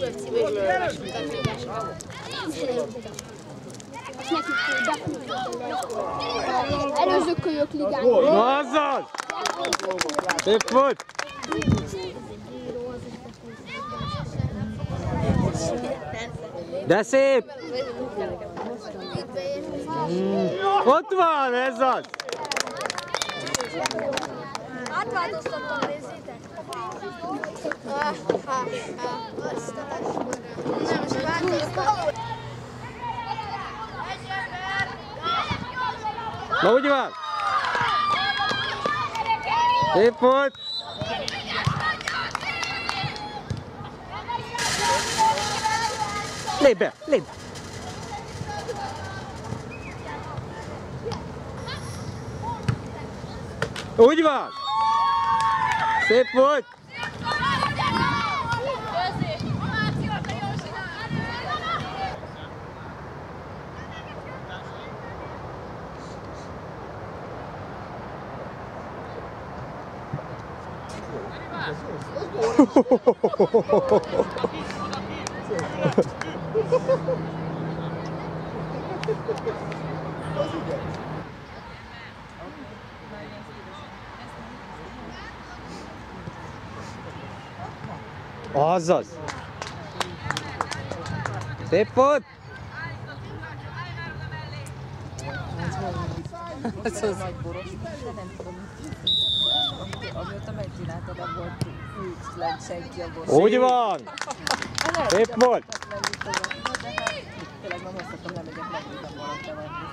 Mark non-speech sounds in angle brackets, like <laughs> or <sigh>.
Végül olvasunk a tudásra. És nekik Előző kölyök ligán. Na azzal! Szép volt! De szép! Mm. Ott van, ez az! Átváltoztattam, nézzétek! Ah, ah, ah, azt a Nem, most változtattam. Na úgy van! Szép volt! Lépj be, lépj! Úgy van! Szép volt! <laughs> Azaz! Szép volt! Ez az nem. Amióta megcsináltad, abból lett senki a. Úgy van! Szép volt! Tényleg nem azt mondtam, lemegyek, megnézem valamit,